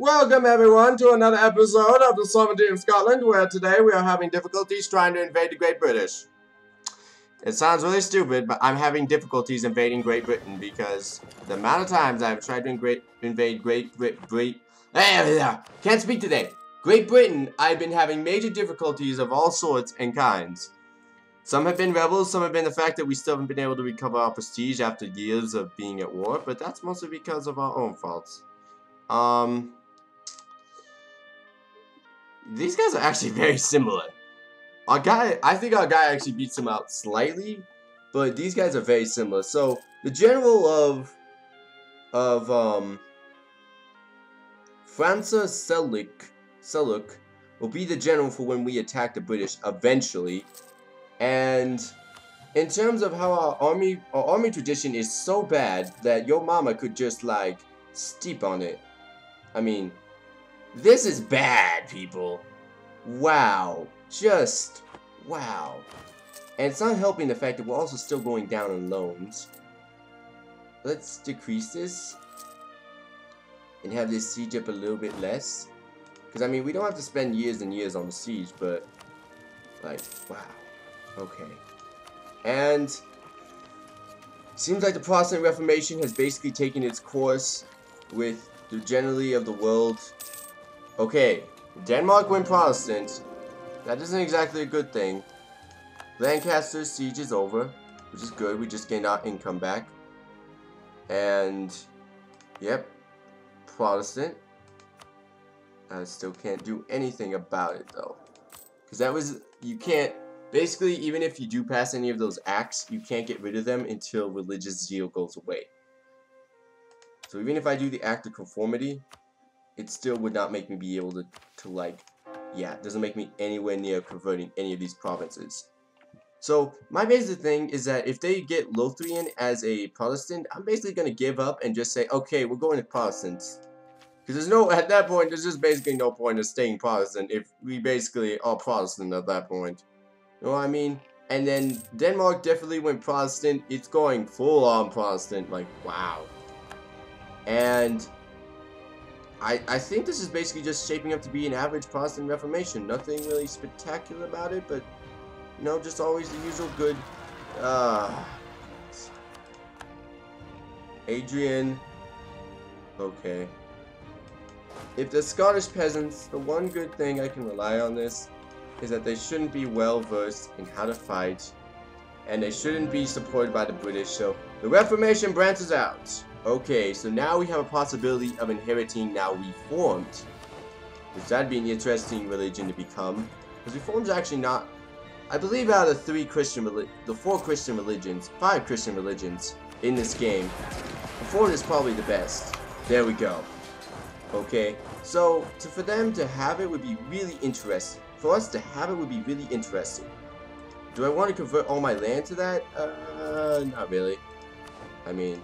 Welcome everyone to another episode of the Sovereignty of Scotland where today we are having difficulties trying to invade the Great British. It sounds really stupid, but I'm having difficulties invading Great Britain because the amount of times I've tried to invade, invade Great Great Great can't speak today. Great Britain, I've been having major difficulties of all sorts and kinds. Some have been rebels, some have been the fact that we still haven't been able to recover our prestige after years of being at war, but that's mostly because of our own faults. Um, these guys are actually very similar. Our guy, I think our guy actually beats him out slightly, but these guys are very similar. So the general of of um Franza Seluk Seluk will be the general for when we attack the British eventually. And in terms of how our army our army tradition is so bad that your mama could just like steep on it. I mean, this is bad, people. Wow. Just, wow. And it's not helping the fact that we're also still going down in loans. Let's decrease this. And have this siege up a little bit less. Because, I mean, we don't have to spend years and years on the siege, but... Like, wow. Okay. And... Seems like the Protestant Reformation has basically taken its course with the generally of the world Okay, Denmark went Protestant. That isn't exactly a good thing. Lancaster's siege is over, which is good. We just gained our income back. And, yep, Protestant. I still can't do anything about it, though. Because that was, you can't, basically, even if you do pass any of those acts, you can't get rid of them until religious zeal goes away. So even if I do the act of conformity, it still would not make me be able to, to like, yeah, it doesn't make me anywhere near converting any of these provinces. So, my basic thing is that if they get Lothian as a Protestant, I'm basically going to give up and just say, okay, we're going to Protestants. Because there's no, at that point, there's just basically no point of staying Protestant if we basically are Protestant at that point. You know what I mean? And then Denmark definitely went Protestant. It's going full on Protestant. Like, wow. And I, I think this is basically just shaping up to be an average Protestant Reformation. Nothing really spectacular about it, but, you know, just always the usual good, uh, Adrian, okay. If the Scottish peasants, the one good thing I can rely on this is that they shouldn't be well versed in how to fight, and they shouldn't be supported by the British, so the Reformation branches out. Okay, so now we have a possibility of inheriting now Reformed. Which that'd be an interesting religion to become. Because Reformed's actually not... I believe out of the three Christian... The four Christian religions, five Christian religions in this game, Reformed is probably the best. There we go. Okay, so to, for them to have it would be really interesting. For us to have it would be really interesting. Do I want to convert all my land to that? Uh, not really. I mean,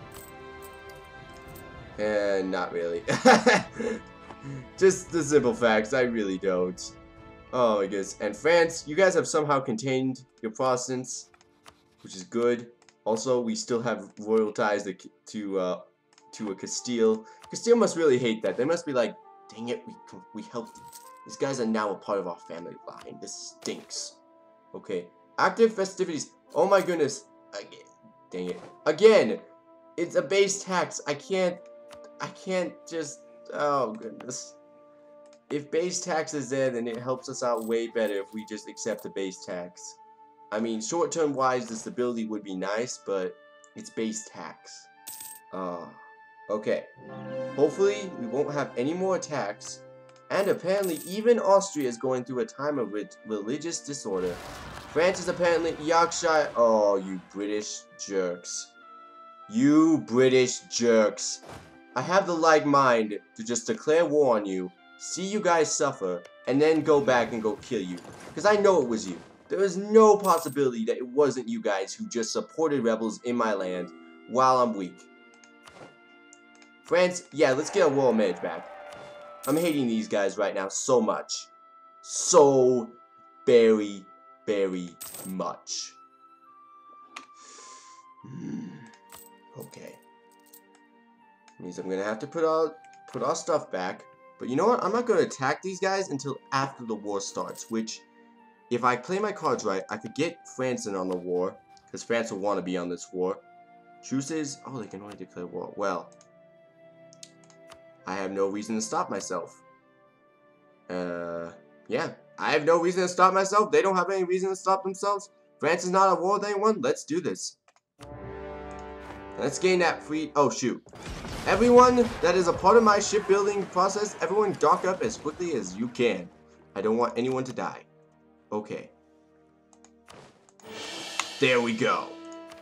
and not really. Just the simple facts, I really don't. Oh my goodness. And France, you guys have somehow contained your Protestants, which is good. Also, we still have royal ties to, to, uh, to a Castile. Castile must really hate that. They must be like, dang it, we, we helped. These guys are now a part of our family line. This stinks. Okay. Active festivities. Oh my goodness. Again. Dang it. Again! It's a base tax. I can't I can't just, oh goodness. If base tax is there, then it helps us out way better if we just accept the base tax. I mean, short-term wise, the stability would be nice, but it's base tax. Uh, okay. Hopefully, we won't have any more attacks. And apparently, even Austria is going through a time of religious disorder. France is apparently Yorkshire. Oh, you British jerks. You British jerks. I have the like mind to just declare war on you, see you guys suffer, and then go back and go kill you. Because I know it was you. There is no possibility that it wasn't you guys who just supported rebels in my land while I'm weak. France, yeah, let's get a royal marriage back. I'm hating these guys right now so much. So very, very much. okay. Means I'm gonna have to put all put our stuff back. But you know what? I'm not to attack these guys until after the war starts, which, if I play my cards right, I could get France in on the war, because France will want to be on this war. Truces, oh, they can only declare war. Well, I have no reason to stop myself. Uh, yeah, I have no reason to stop myself. They don't have any reason to stop themselves. France is not at war with anyone. Let's do this. Let's gain that free... Oh, shoot. Everyone that is a part of my shipbuilding process, everyone dock up as quickly as you can. I don't want anyone to die. Okay. There we go.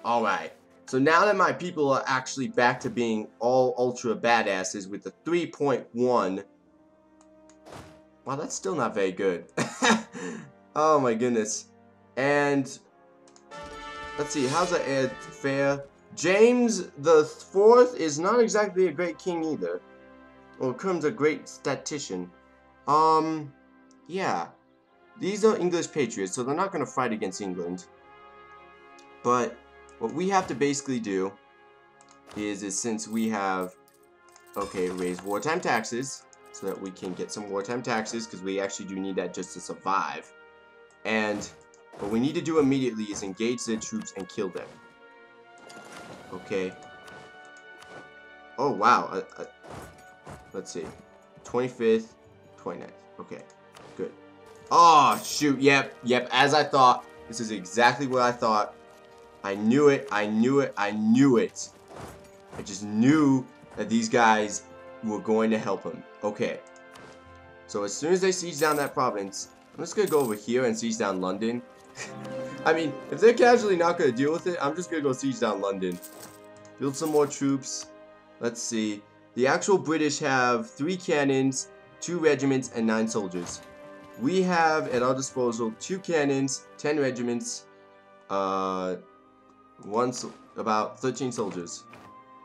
Alright. So now that my people are actually back to being all ultra badasses with the 3.1 Wow, that's still not very good. oh my goodness. And let's see, how's that add fair? James the fourth is not exactly a great king either. Or comes a great statistician. Um, yeah. These are English patriots, so they're not going to fight against England. But what we have to basically do is, is since we have, okay, raise wartime taxes, so that we can get some wartime taxes because we actually do need that just to survive. And what we need to do immediately is engage their troops and kill them. Okay. Oh, wow. Uh, uh, let's see. 25th, 29th. Okay, good. Oh, shoot. Yep, yep. As I thought. This is exactly what I thought. I knew it. I knew it. I knew it. I just knew that these guys were going to help him. Okay. So as soon as they siege down that province, I'm just going to go over here and siege down London. I mean, if they're casually not going to deal with it, I'm just going to go siege down London. Build some more troops. Let's see. The actual British have three cannons, two regiments, and nine soldiers. We have at our disposal two cannons, ten regiments, uh, one about 13 soldiers.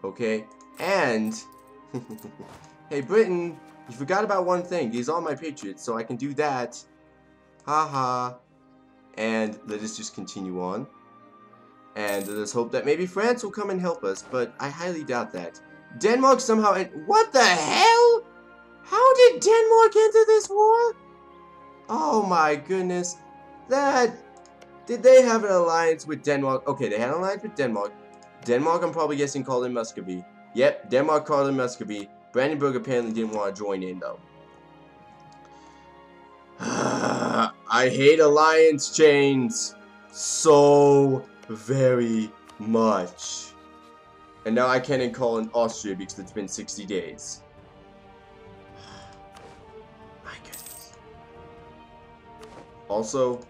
Okay, and hey Britain, you forgot about one thing. These are my patriots, so I can do that. Haha. -ha. And let us just continue on. And let us hope that maybe France will come and help us, but I highly doubt that. Denmark somehow and What the hell? How did Denmark enter this war? Oh my goodness. That... Did they have an alliance with Denmark? Okay, they had an alliance with Denmark. Denmark, I'm probably guessing, called in Muscovy. Yep, Denmark, called in Muscovy. Brandenburg apparently didn't want to join in, though. I hate alliance chains so very much. And now I can't call in Austria because it's been 60 days. My goodness. Also,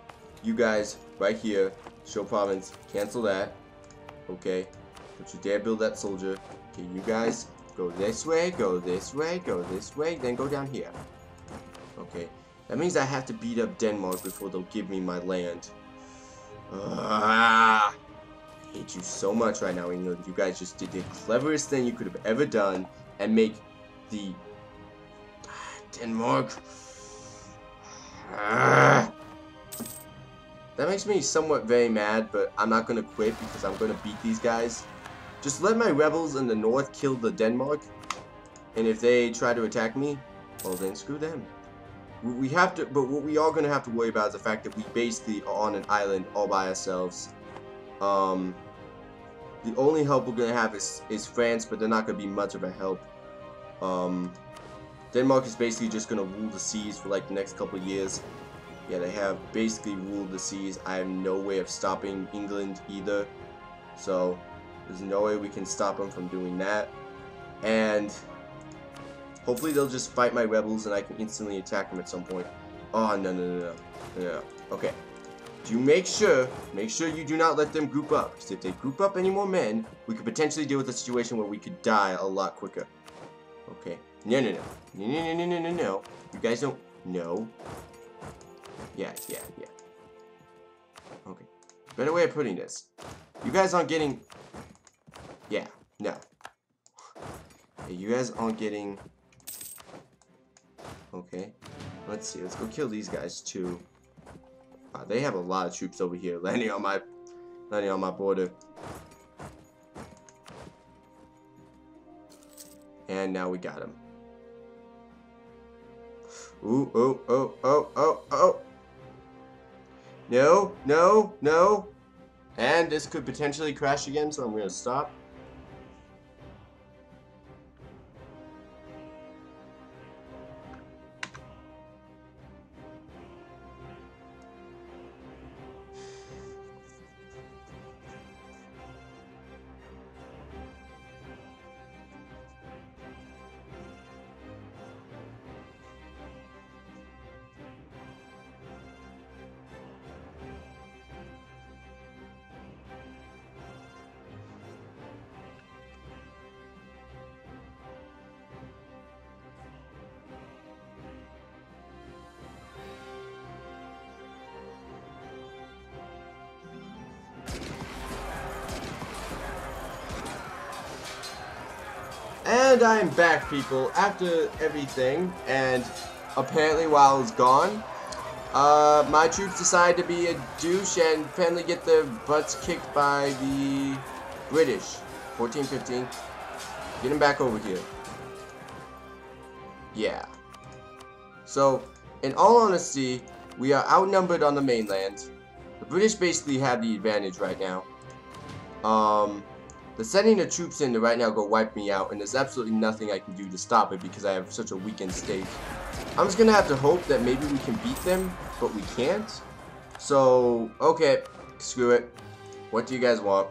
you guys, right here, show province, cancel that. Okay. Don't you dare build that soldier. Okay, you guys, go this way, go this way, go this way, then go down here. That means I have to beat up Denmark before they'll give me my land. Ah, I hate you so much right now, England. You guys just did the cleverest thing you could have ever done and make the Denmark. Ah. That makes me somewhat very mad, but I'm not going to quit because I'm going to beat these guys. Just let my rebels in the north kill the Denmark, and if they try to attack me, well then screw them. We have to, but what we are going to have to worry about is the fact that we basically are on an island all by ourselves. Um, the only help we're going to have is, is France, but they're not going to be much of a help. Um, Denmark is basically just going to rule the seas for like the next couple years. Yeah, they have basically ruled the seas. I have no way of stopping England either. So, there's no way we can stop them from doing that. And Hopefully they'll just fight my rebels and I can instantly attack them at some point. Oh, no, no, no, no. no. Okay. Do you make sure, make sure you do not let them group up. Because if they group up any more men, we could potentially deal with a situation where we could die a lot quicker. Okay. No, no, no. No, no, no, no, no, no. You guys don't know. Yeah, yeah, yeah. Okay. Better way of putting this. You guys aren't getting... Yeah, no. you guys aren't getting Okay. Let's see. Let's go kill these guys too. Uh, they have a lot of troops over here landing on my landing on my border. And now we got him. Ooh, oh, oh, oh, oh, oh. No, no, no. And this could potentially crash again, so I'm going to stop. And I'm back, people, after everything, and apparently while I was gone, uh, my troops decided to be a douche and apparently get their butts kicked by the British. 14-15. Get him back over here. Yeah. So, in all honesty, we are outnumbered on the mainland. The British basically have the advantage right now. Um, the sending the troops in to right now go wipe me out, and there's absolutely nothing I can do to stop it because I have such a weakened state. I'm just gonna have to hope that maybe we can beat them, but we can't. So, okay, screw it. What do you guys want?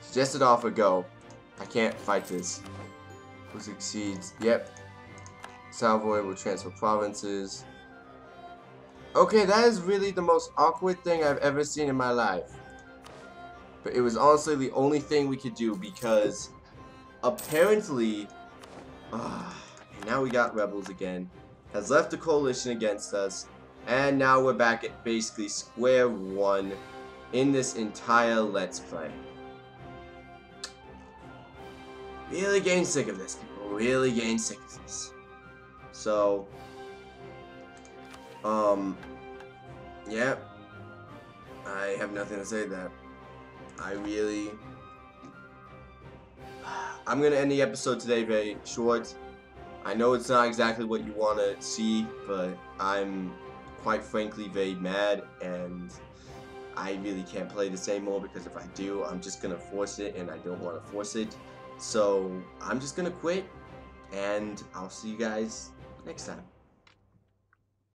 Suggested offer, go. I can't fight this. Who succeeds? Yep. Savoy will transfer provinces. Okay, that is really the most awkward thing I've ever seen in my life. But it was honestly the only thing we could do because apparently, uh, now we got rebels again, has left the coalition against us, and now we're back at basically square one in this entire Let's Play. Really getting sick of this, people. Really getting sick of this. So, um, yeah, I have nothing to say to that. I really... I'm going to end the episode today very short. I know it's not exactly what you want to see, but I'm quite frankly very mad and I really can't play this anymore because if I do, I'm just going to force it and I don't want to force it. So I'm just going to quit and I'll see you guys next time.